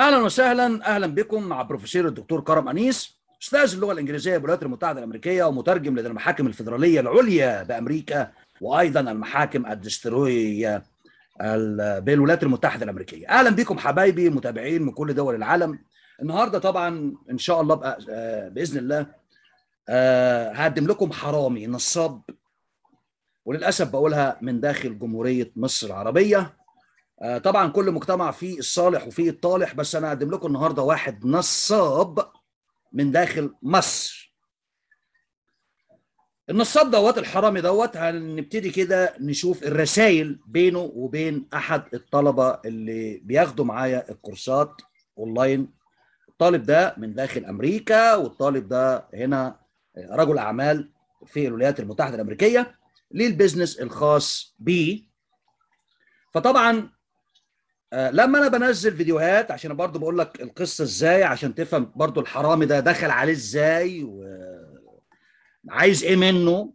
أهلا وسهلا أهلا بكم مع بروفيسور الدكتور كرم أنيس أستاذ اللغة الإنجليزية بالولايات المتحدة الأمريكية ومترجم لدى المحاكم الفدراليه العليا بأمريكا وأيضا المحاكم الدستوريه بالولايات المتحدة الأمريكية. أهلا بكم حبايبي متابعين من كل دول العالم. النهارده طبعا إن شاء الله بقى بإذن الله هقدم لكم حرامي نصاب وللأسف بقولها من داخل جمهورية مصر العربية. طبعا كل مجتمع فيه الصالح وفيه الطالح بس أنا هقدم لكم النهارده واحد نصاب من داخل مصر. النصاب دوت الحرامي دوت هنبتدي كده نشوف الرسائل بينه وبين أحد الطلبة اللي بياخدوا معايا الكورسات أونلاين. الطالب ده من داخل أمريكا والطالب ده هنا رجل أعمال في الولايات المتحدة الأمريكية ليه ال business الخاص بيه. فطبعا لما أنا بنزل فيديوهات عشان برضو بقول لك القصة إزاي عشان تفهم برضو الحرامي ده دخل عليه إزاي وعايز إيه منه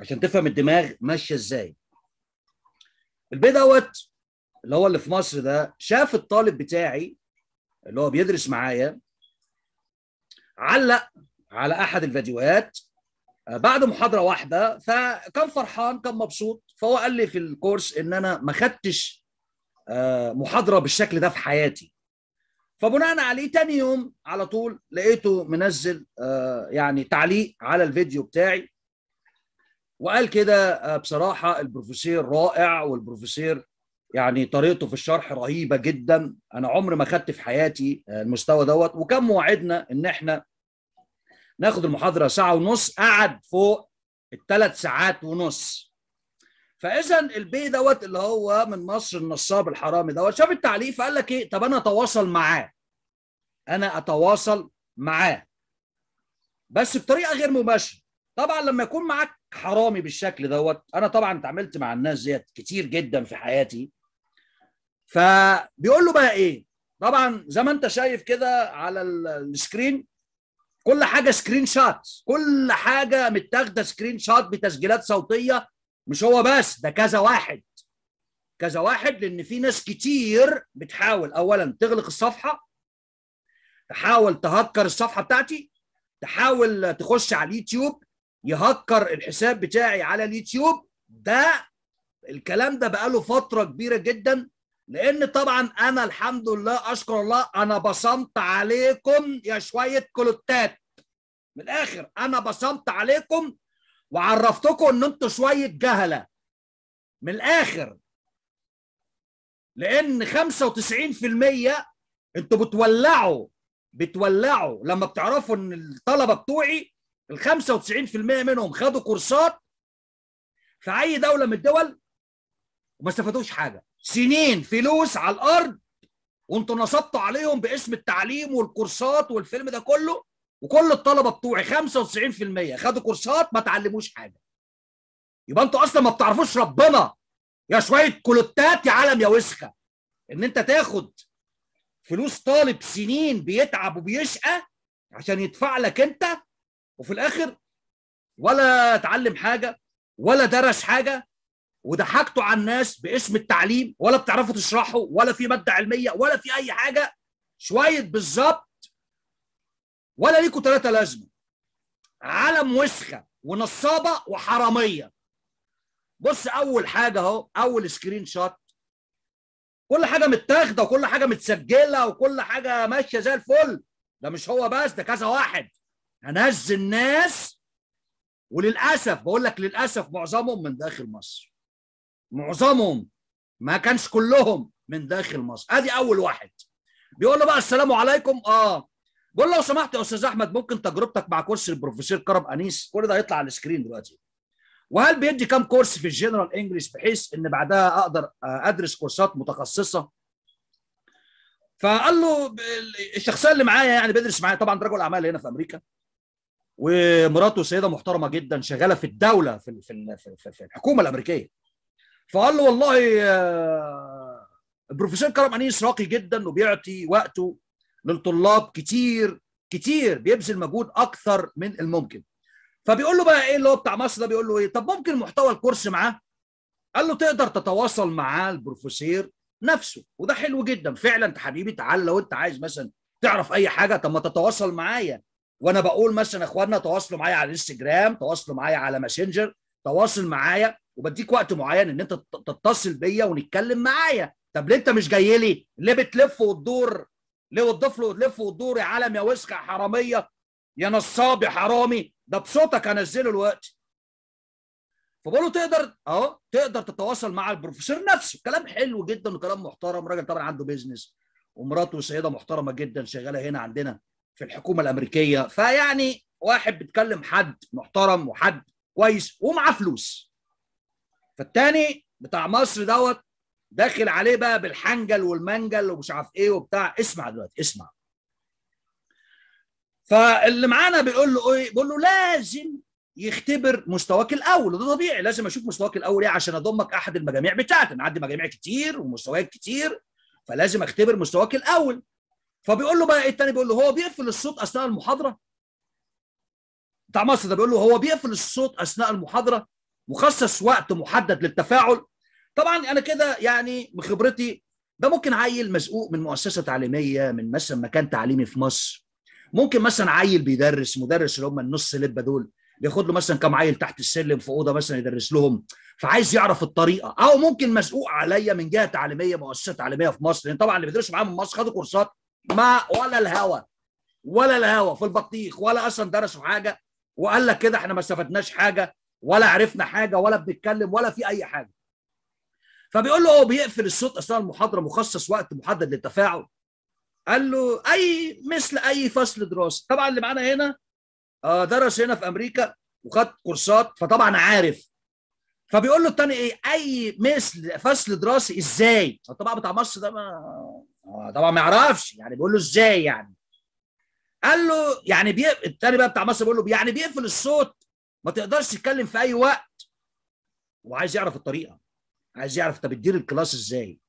عشان تفهم الدماغ ماشية إزاي. البيه دوت اللي هو اللي في مصر ده شاف الطالب بتاعي اللي هو بيدرس معايا علق على أحد الفيديوهات بعد محاضرة واحدة فكان فرحان كان مبسوط فهو قال لي في الكورس إن أنا ما خدتش محاضرة بالشكل ده في حياتي. فبناء عليه تاني يوم على طول لقيته منزل يعني تعليق على الفيديو بتاعي. وقال كده بصراحة البروفيسور رائع والبروفيسور يعني طريقته في الشرح رهيبة جدا. أنا عمري ما خدت في حياتي المستوى دوت. وكان موعدنا إن إحنا ناخد المحاضرة ساعة ونص قعد فوق الثلاث ساعات ونص. فاذا البيه دوت اللي هو من مصر النصاب الحرامي دوت شاف التعليق فقال لك إيه؟ طب أنا أتواصل معاه. أنا أتواصل معاه. بس بطريقة غير مباشرة. طبعا لما يكون معاك حرامي بالشكل دوت أنا طبعا اتعاملت مع الناس ديت كتير جدا في حياتي. فبيقول له بقى إيه؟ طبعا زي ما أنت شايف كده على ال screen كل حاجة screenshot كل حاجة متاخدة screenshot بتسجيلات صوتية مش هو بس ده كذا واحد. كذا واحد لأن في ناس كتير بتحاول. اولا تغلق الصفحة تحاول تهكر الصفحة بتاعتي تحاول تخش على اليوتيوب يهكر الحساب بتاعي على اليوتيوب. ده الكلام ده بقاله فترة كبيرة جدا لأن طبعا أنا الحمد لله أشكر الله أنا بصمت عليكم يا شوية كلوتات من الآخر أنا بصمت عليكم وعرفتكم ان أنتوا شوية جهلة. من الآخر لأن 95% أنتوا بتولعوا بتولعوا. لما بتعرفوا إن الطلبة بتوعي ال 95% منهم خدوا كورسات في أي دولة من الدول وما استفادوش حاجة. سنين فلوس على الأرض وانتوا نصبتوا عليهم باسم التعليم والكورسات والفيلم ده كله. وكل الطلبة بتوعي 95% خدوا كورسات ما تعلموش حاجة. يبقى أنتوا أصلا ما بتعرفوش ربنا. يا شوية كلوتات يا عالم يا وسخة. إن أنت تاخد فلوس طالب سنين بيتعب وبيشقى عشان يدفع لك أنت وفي الآخر ولا اتعلم حاجة ولا درس حاجة وضحكتوا على الناس باسم التعليم ولا بتعرفوا تشرحوا ولا في مادة علمية ولا في أي حاجة. شوية بالظبط ولا ليكوا ثلاثين لازمة. عالم وسخة ونصابة وحرامية. بص أول حاجة أهو أول screenshot كل حاجة متاخدة وكل حاجة متسجلة وكل حاجة ماشية زي الفل. ده مش هو بس ده كذا واحد. هنزل ناس وللأسف بقول لك للأسف معظمهم من داخل مصر. معظمهم ما كانش كلهم من داخل مصر. أدي أول واحد. بيقول له بقى السلام عليكم. آه. بقول له لو سمحت يا أستاذ أحمد ممكن تجربتك مع كورس البروفيسور كرم أنيس كل ده هيطلع على ال screen دلوقتي. وهل بيدي كام كورس في ال General English بحيث إن بعدها أقدر أدرس كورسات متخصصة؟ فقال له الشخصية اللي معايا يعني بيدرس معايا طبعا رجل أعمال هنا في أمريكا. ومراته سيدة محترمة جدا شغالة في الدولة في في, في الحكومة الأمريكية. فقال له والله البروفيسور كرم أنيس راقي جدا وبيعطي وقته للطلاب كتير كتير بيبذل مجهود أكثر من الممكن. فبيقول له بقى إيه اللي هو بتاع مصر ده؟ بيقول له إيه؟ طب ممكن محتوى الكورس معاه؟ قال له تقدر تتواصل معاه البروفيسور نفسه وده حلو جدا. فعلا انت حبيبي تعال لو انت عايز مثلا تعرف أي حاجة طب ما تتواصل معايا. وأنا بقول مثلا أخواننا تواصلوا معايا على الإنستجرام تواصلوا معايا على ماسنجر تواصل معايا. وبديك وقت معين إن أنت تتصل بيا ونتكلم معايا. طب ليه أنت مش جاي لي؟ ليه بتلف وتدور ليه وتضيف له وتدور يا عالم يا وسخ يا حرامية. يا نصاب يا حرامي. ده بصوتك هنزله الوقت فبقول له تقدر أهو تقدر تتواصل مع البروفيسور نفسه. كلام حلو جدا وكلام محترم. راجل طبعا عنده بيزنس ومراته سيدة محترمة جدا شغالة هنا عندنا في الحكومة الأمريكية. فيعني واحد بيتكلم حد محترم وحد كويس ومعاه فلوس. فالتاني بتاع مصر دوت داخل عليه بقى بالحنجل والمنجل ومش عارف إيه وبتاع. اسمع دلوقتي اسمع. فاللي معانا بيقول له إيه؟ بيقول له لازم يختبر مستواك الأول وده طبيعي. لازم أشوف مستواك الأول إيه؟ عشان أضمك أحد المجاميع بتاعتي. أنا عندي مجاميع كتير ومستويات كتير فلازم أختبر مستواك الأول. فبيقول له بقى إيه التاني؟ بيقول له هو بيقفل الصوت أثناء المحاضرة؟ بتاع مصر ده بيقول له هو بيقفل الصوت أثناء المحاضرة مخصص وقت محدد للتفاعل؟ طبعا أنا كده يعني بخبرتي ده ممكن عيل مسؤول من مؤسسة تعليمية من مثلا مكان تعليمي في مصر. ممكن مثلا عيل بيدرس مدرس اللي هم النص لبه دول بياخد له مثلا كام عيل تحت السلم في أوضة مثلا يدرس لهم. فعايز يعرف الطريقة. أو ممكن مسؤول عليا من جهة تعليمية مؤسسة تعليمية في مصر. لأن طبعا اللي بيدرسوا معاهم من مصر خدوا كورسات ما ولا الهوا. ولا الهوا في البطيخ ولا أصلا درسوا حاجة. وقال لك كده إحنا ما استفدناش حاجة ولا عرفنا حاجة ولا بنتكلم ولا في أي حاجة. فبيقول له هو بيقفل الصوت أثناء المحاضرة مخصص وقت محدد للتفاعل. قال له أي مثل أي فصل دراسي طبعا اللي معانا هنا آه درس هنا في أمريكا وخد كورسات فطبعا عارف. فبيقول له الثاني إيه أي مثل فصل دراسي إزاي؟ طبعا بتاع مصر ده ما طبعا ما يعرفش. يعني بيقول له إزاي يعني؟ قال له يعني بي... الثاني بقى بتاع مصر بيقول له يعني بيقفل الصوت ما تقدرش تتكلم في أي وقت. وعايز يعرف الطريقة. عايز يعرف انت بتدير الكلاس إزاي؟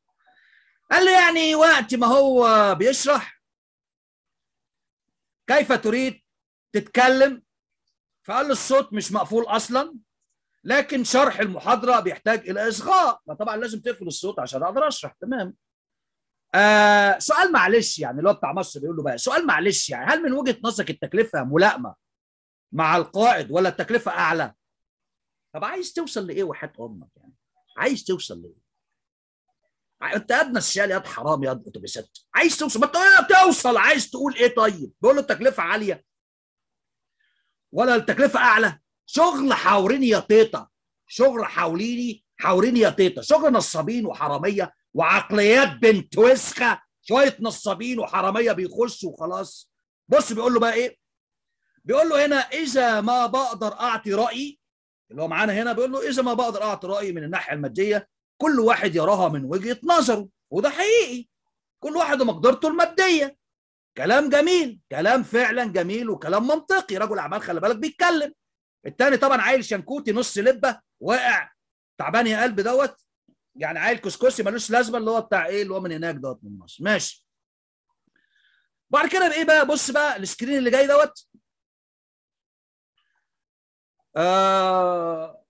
قال له يعني وقت ما هو بيشرح كيف تريد تتكلم؟ فقال له الصوت مش مقفول أصلا لكن شرح المحاضرة بيحتاج إلى إصغاء. فطبعا لازم تقفل الصوت عشان أقدر أشرح. تمام. آه سؤال معلش يعني اللي هو بتاع مصر بيقول له بقى سؤال معلش يعني هل من وجهة نظرك التكلفة ملائمة مع القائد ولا التكلفة أعلى؟ طب عايز توصل لإيه وحياة أمك؟ عايز توصل لايه؟ انت ادنى الشال يا حرام يا اتوبيسات عايز توصل ما انت توصل. عايز تقول إيه طيب؟ بيقول له التكلفة عالية. ولا التكلفة أعلى؟ شغل حاوريني يا تيتا شغل حاوليني حاوريني يا تيتا شغل نصابين وحرامية وعقليات بنت وسخة. شوية نصابين وحرامية بيخشوا وخلاص. بص بيقول له بقى إيه؟ بيقول له هنا إذا ما بقدر أعطي رأيي اللي هو معانا هنا بيقول له إذا ما بقدر أعطي رأيي من الناحية المادية كل واحد يراها من وجهة نظره وده حقيقي. كل واحد ومقدرته المادية. كلام جميل كلام فعلا جميل وكلام منطقي. رجل أعمال خلي بالك بيتكلم. التاني طبعا عيل شنكوتي نص لبة واقع. تعبان يا قلب دوت. يعني عيل كسكسي ملوش لازمة اللي هو بتاع إيه اللي هو من هناك دوت من مصر. ماشي. بعد كده بإيه بقى؟ بص بقى السكرين اللي جاي دوت. آه.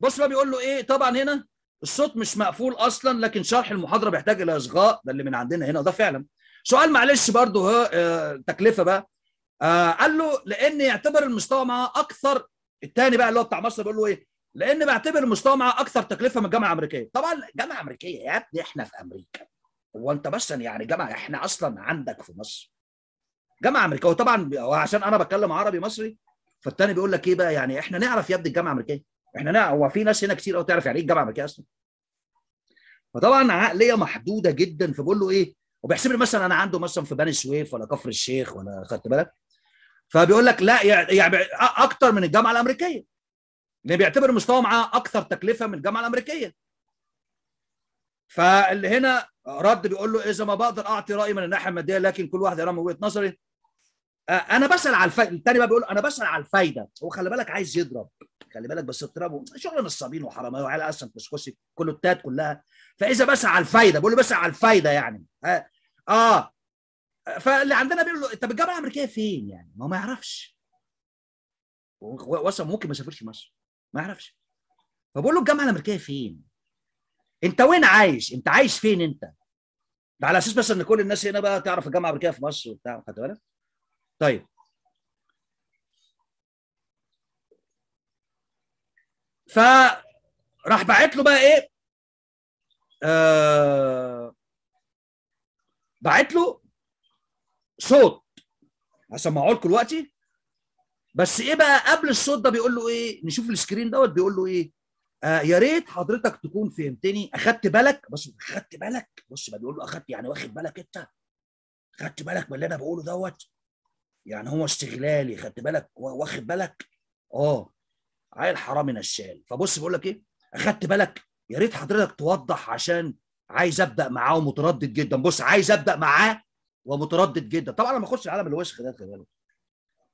بص بقى بيقول له إيه؟ طبعا هنا الصوت مش مقفول أصلا لكن شرح المحاضرة بيحتاج إلى إصغاء ده اللي من عندنا هنا وده فعلا. سؤال معلش برضه آه تكلفة بقى. آه قال له لأن يعتبر المستوى معاه أكثر الثاني بقى اللي هو بتاع مصر بيقول له إيه؟ لأن بعتبر المستوى معاه أكثر تكلفة من الجامعة الأمريكية. طبعا جامعه امريكيه يا ابني إحنا في أمريكا. هو أنت مثلا يعني جامعة إحنا أصلا عندك في مصر جامعة أمريكية. وطبعا عشان أنا بتكلم عربي مصري فالتاني بيقول لك إيه بقى؟ يعني إحنا نعرف يا ابني الجامعة الامريكيه إحنا نعرف هو في ناس هنا كتير قوي تعرف يعني إيه الجامعة الأمريكية أصلا؟ فطبعا عقلية محدودة جدا فبقول له إيه؟ وبيحسب لي مثلا أنا عنده مثلا في بني سويف ولا كفر الشيخ ولا خدت بالك؟ فبيقول لك لا يعني أكتر من الجامعة الأمريكية. لأن بيعتبر المستوى معاه أكثر تكلفة من الجامعة الأمريكية. فاللي هنا رد بيقول له إذا ما بقدر أعطي رأيي من الناحية المادية لكن كل واحد يرى من وجهة نظري أنا بسأل على الفايدة. الثاني بقى بيقول أنا بسأل على الفايدة. هو خلي بالك عايز يضرب. خلي بالك بس اضربه. شغل نصابين وحرامية وعيال أصلا كسكسي كل التات كلها. فإذا بسأل على الفايدة بقول له بسأل على الفايدة يعني. آه, آه. فاللي عندنا بيقول له طب الجامعة الأمريكية فين يعني؟ ما هو ما يعرفش. وصل ممكن ما يسافرش مصر. ما يعرفش. فبقول له الجامعة الأمريكية فين؟ انت وين عايش؟ انت عايش فين انت؟ ده على أساس بس إن كل الناس هنا بقى تعرف الجامعة الأمريكية في مصر وبتاع خدت بالك؟ طيب. فراح باعت له بقى إيه؟ آه بعت له صوت. هسمعه لكم دلوقتي. بس إيه بقى؟ قبل الصوت ده بيقول له إيه؟ نشوف ال screen دوت بيقول له إيه؟ آه يا ريت حضرتك تكون فهمتني. أخدت بالك؟ بص أخدت بالك؟ بص بقى بيقول له أخدت يعني واخد بالك انت؟ خدت بالك من اللي أنا بقوله دوت؟ يعني هو استغلالي خدت بالك؟ واخد بالك؟ آه. عيل حرامي نشال فبص بيقول لك إيه؟ اخدت بالك؟ يا ريت حضرتك توضح عشان عايز أبدأ معاه ومتردد جدا. بص عايز أبدأ معاه ومتردد جدا. طبعا لما اخش العالم الوسخ ده خلي بالك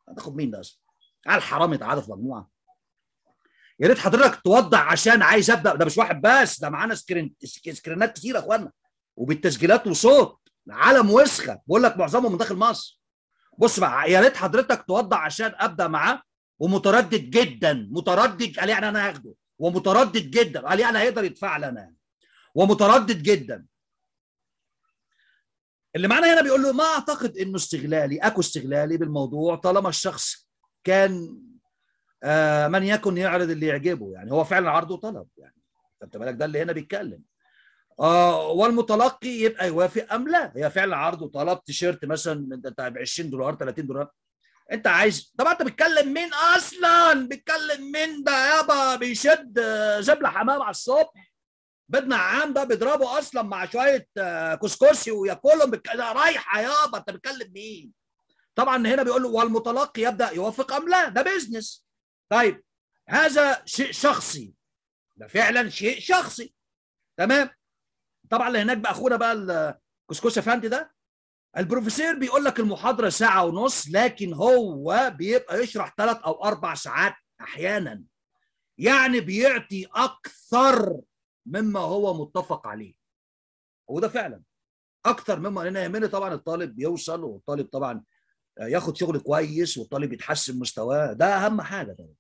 هتاخد مين ده أصلا؟ عيل حرامي اتعادى في مجموعة. يا ريت حضرتك توضح عشان عايز أبدأ. ده مش واحد بس ده معانا screen سكرينات كتير يا إخوانا. وبالتسجيلات وصوت. عالم وسخة. بقول لك معظمهم من داخل مصر. بص بقى يا ريت حضرتك توضح عشان أبدأ معاه. ومتردد جدا متردد قال يعني أنا هاخده. ومتردد جدا قال يعني هيقدر يدفع لي أنا ومتردد جدا. اللي معانا هنا بيقول له ما أعتقد إنه استغلالي أكو استغلالي بالموضوع طالما الشخص كان آه من يكن يعرض اللي يعجبه يعني. هو فعلا عرض وطلب يعني. خدت بالك ده اللي هنا بيتكلم. آه والمتلقي يبقى يوافق أم لا؟ هي فعلا عرض وطلب تيشيرت مثلا ب 20 دولار 30 دولار. أنت عايز طبعا أنت بتكلم مين أصلا؟ بتكلم مين ده يابا بيشد زبله حمام على الصبح. بدنا عام ده بيضربه أصلا مع شوية كسكسي وياكلهم. بك... رايحة يابا أنت بتكلم مين؟ طبعا هنا بيقول له والمتلقي يبدأ يوافق أم لا؟ ده business طيب هذا شيء شخصي. ده فعلا شيء شخصي. تمام؟ طبعا اللي هناك بقى أخونا بقى الكسكسي افندي ده؟ البروفيسور بيقول لك المحاضرة ساعة ونص لكن هو بيبقى يشرح ثلاث أو أربع ساعات أحيانا. يعني بيعطي أكثر مما هو متفق عليه. وده فعلا. أكثر مما أنا يهمني طبعا الطالب يوصل والطالب طبعا ياخد شغل كويس والطالب يتحسن مستواه. ده أهم حاجة طبعا.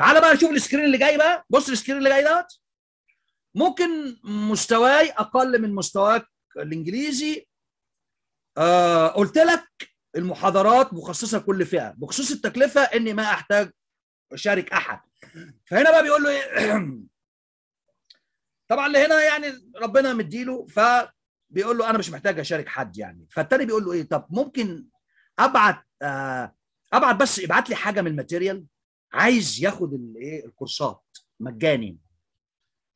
تعال بقى نشوف ال screen اللي جاي بقى. بص ال screen اللي جاي دوت. ممكن مستواي أقل من مستواك الإنجليزي. آه قلت لك المحاضرات مخصصة لكل فئة. بخصوص التكلفة إني ما أحتاج أشارك أحد. فهنا بقى بيقول له إيه؟ طبعا اللي هنا يعني ربنا مديله فبيقول له أنا مش محتاج أشارك حد يعني. فالتاني بيقول له إيه؟ طب ممكن أبعت آه أبعت بس ابعت لي حاجة من الماتيريال؟ عايز ياخد الايه الكورسات مجاني.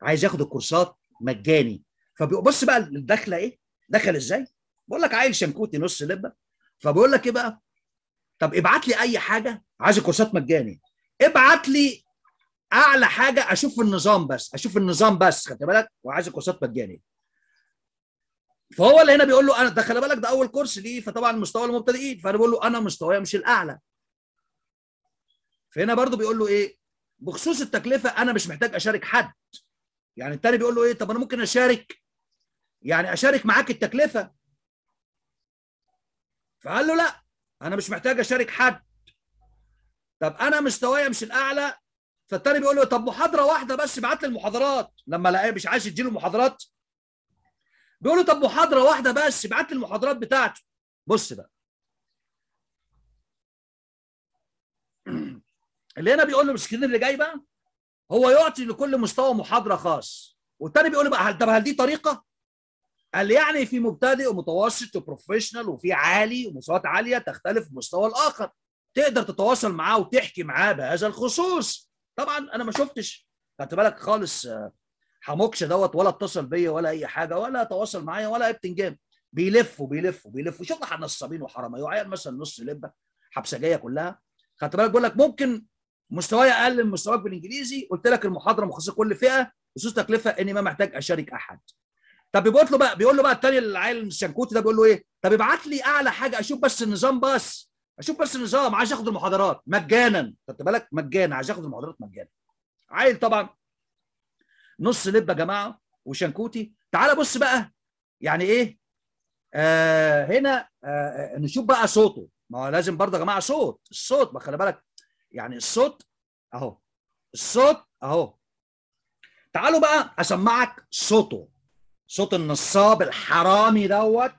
عايز ياخد الكورسات مجاني. فبص بقى الدخلة إيه؟ دخل إزاي؟ بقول لك عيل شنكوتي نص لبة. فبيقول لك إيه بقى؟ طب ابعت لي أي حاجة. عايز الكورسات مجاني. ابعت لي أعلى حاجة أشوف النظام بس. أشوف النظام بس خدت بالك؟ وعايز الكورسات مجاني. فهو اللي هنا بيقول له أنا ده خلي بالك ده أول كورس ليه؟ فطبعا مستوى المبتدئين. فأنا بقول له أنا مستواي مش الأعلى. فهنا برضو بيقول له إيه؟ بخصوص التكلفة أنا مش محتاج أشارك حد. يعني التاني بيقول له إيه؟ طب أنا ممكن أشارك؟ يعني أشارك معاك التكلفة؟ فقال له لا أنا مش محتاج أشارك حد. طب أنا مستوايا مش الأعلى. فالتاني بيقول له طب محاضرة واحدة بس ابعت لي المحاضرات. لما لقاه مش عايز يديله المحاضرات. بيقول له طب محاضرة واحدة بس ابعت لي المحاضرات بتاعته. بص بقى. اللي هنا بيقول له ال screen اللي جاي بقى هو يعطي لكل مستوى محاضرة خاص. والتاني بيقول له بقى هل طب هل دي طريقة؟ قال يعني في مبتدئ ومتوسط و professional وفي عالي ومستويات عالية تختلف مستوى الآخر. تقدر تتواصل معاه وتحكي معاه بهذا الخصوص. طبعا أنا ما شفتش خدت بالك خالص حموكش دوت ولا اتصل بيا ولا أي حاجة ولا تواصل معايا ولا بتنجان. بيلف وبيلف وبيلف شفنا نصابين وحرامية وعيال مثلا نص لبة حبسجيه كلها. خدت بالك؟ بقول لك ممكن مستواي أقل من مستواك بالانجليزي قلت لك المحاضرة مخصصة كل فئة بخصوص تكلفة إني ما محتاج أشارك أحد. طب بيقول له بقى بيقول له بقى الثاني العيل الشنكوتي ده بيقول له إيه؟ طب ابعت لي أعلى حاجة أشوف بس النظام بس أشوف بس النظام عايز آخد المحاضرات. مجانا. خدت بالك؟ مجانا عايز آخد المحاضرات مجانا. عيل طبعا نص لب يا جماعة وشنكوتي. تعال بص بقى يعني إيه؟ آه هنا آه نشوف بقى صوته. ما هو لازم برضه يا جماعة صوت الصوت ما خلي بالك. يعني الصوت اهو الصوت اهو. تعالوا بقى أسمعك صوته صوت النصاب الحرامي دوت.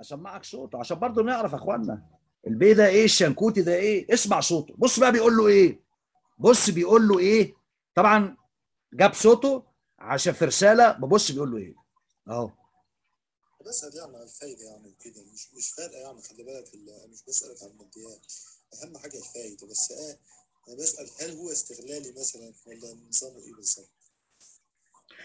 أسمعك صوته عشان برضه نعرف يا اخوانا البيه ده إيه؟ الشنكوتي ده إيه؟ اسمع صوته. بص بقى بيقول له إيه؟ بص بيقول له إيه؟ طبعا جاب صوته عشان في رسالة ببص بيقول له إيه؟ أهو. بسأل يعني عن الفايدة يعني وكده. مش مش فارقة يعني خلي بالك ال- مش بسألك عن الماديات. أهم حاجة الفايدة بس إيه أنا بسأل هل هو استغلالي مثلا ولا نظامه إيه بالظبط؟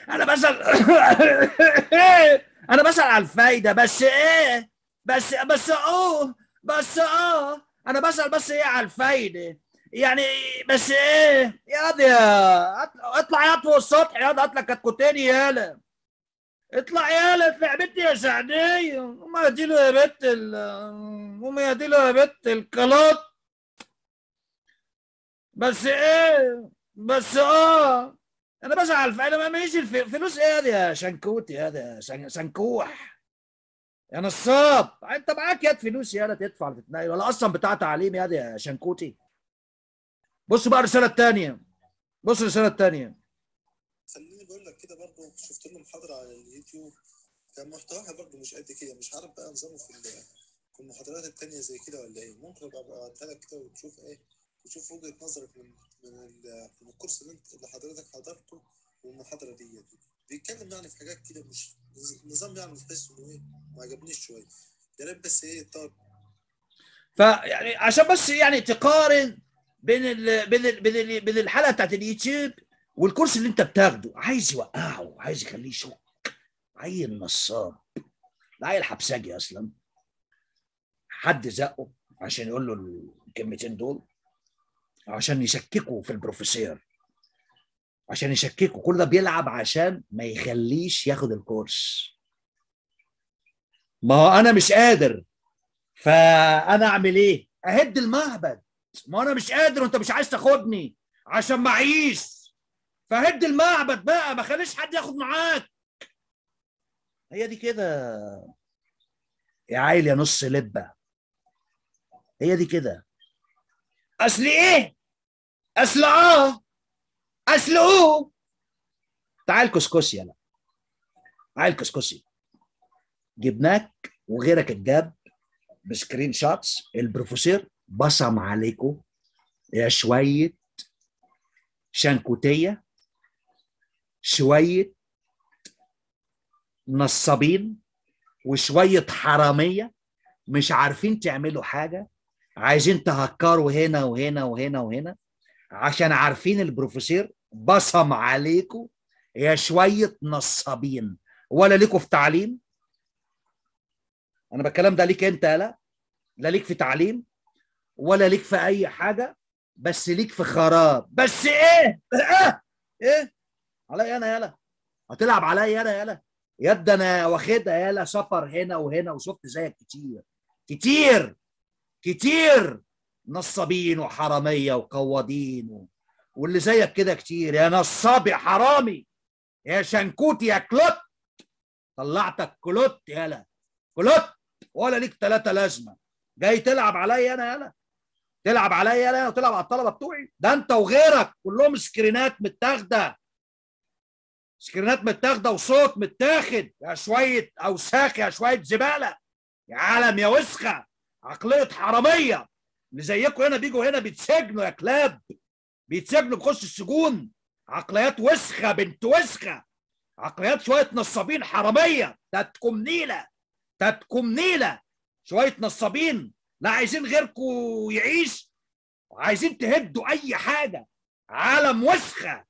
أنا بسأل أنا بسأل على الفايدة بس إيه؟ بس بس آه بس آه أنا بسأل بس إيه على الفايدة؟ يعني بس إيه؟ يا دي اطلع يا فوق السطح يا هات لك كتكوتين يالا. اطلع يالا اطلع بنتي يا سعدية. له يا دي له يا بنت الكلوت بس إيه بس آه أنا بس على الف... أنا ما ماشي الف... فلوس إيه هذه يا شنكوتي هذا شن... شنكوح. يا نصاب. أنت معاك يد فلوس يالا تدفع تنايل ولا أصلا بتاع تعليمي هذا يا شنكوتي. بص بقى الرسالة الثانية بص الرسالة الثانية خليني بقول لك كده برضه شفت له محاضرة على اليوتيوب. كان محتواها برضه مش قد كده. مش عارف بقى نظامه في ال- في المحاضرات التانية زي كده ولا إيه. ممكن أبقى أبعتها لك كده وتشوف إيه. وتشوف وجهة نظرك من من ال- من الكورس اللي أنت اللي حضرتك حضرته والمحاضرة دي. بيتكلم يعني في حاجات كده مش نظام يعني تحس إنه إيه ما عجبنيش شوية. يا ريت بس إيه طب. فيعني عشان بس يعني تقارن بين ال... بين ال... بين, ال... بين الحلقة بتاعت اليوتيوب والكورس اللي انت بتاخده. عايز يوقعه عايز يخليه يشك. عيل نصاب. ده عيل حبسجي أصلا. حد زقه عشان يقول له الكلمتين دول. عشان يشككوا في البروفيسور عشان يشككوا. كل ده بيلعب عشان ما يخليش ياخد الكورس. ما هو أنا مش قادر. فأنا أعمل إيه؟ أهد المعبد. ما أنا مش قادر وأنت مش عايز تاخدني عشان معيش. فهد المعبد بقى ما خليش حد ياخد معاك. هي دي كده. يا عيل يا نص لبه هي دي كده. أصل إيه؟ اصل آه اصل اوه تعال كسكسي يلا تعال كسكسي. جبناك وغيرك اتجاب ب screenshots. البروفيسور بصم عليكم يا شوية شنكوتيه شوية نصابين. وشوية حرامية. مش عارفين تعملوا حاجة. عايزين تهكروا هنا وهنا وهنا وهنا. عشان عارفين البروفيسور بصم عليكم يا شوية نصابين. ولا ليكوا في تعليم؟ أنا بتكلم ده ليك أنت لا. لا ليك في تعليم ولا ليك في أي حاجة بس ليك في خراب. بس إيه؟ آه إيه؟ عليا أنا يالا. هتلعب عليا أنا يالا. يد أنا واخدها يالا. سفر هنا وهنا وشفت زيك كتير. كتير! كتير! نصابين وحرامية وقوادين و... واللي زيك كده كتير. يا نصاب يا حرامي يا شنكوت يا كلوت. طلعتك كلوت يالا. كلوت ولا ليك ثلاثة لازمة. جاي تلعب عليا أنا يالا. تلعب عليا أنا وتلعب على الطلبة بتوعي. ده أنت وغيرك كلهم سكرينات متاخدة. سكرينات متاخدة وصوت متاخد. يا شوية أوساخ يا شوية زبالة. يا عالم يا وسخة. عقلية حرامية. اللي زيكم هنا بيجوا هنا بيتسجنوا يا كلاب. بيتسجنوا بيخشوا السجون. عقليات وسخة بنت وسخة. عقليات شوية نصابين حرامية. تاتكم نيلة. تاتكم نيلة. شوية نصابين. لا عايزين غيركم يعيش. وعايزين تهدوا أي حاجة. عالم وسخة.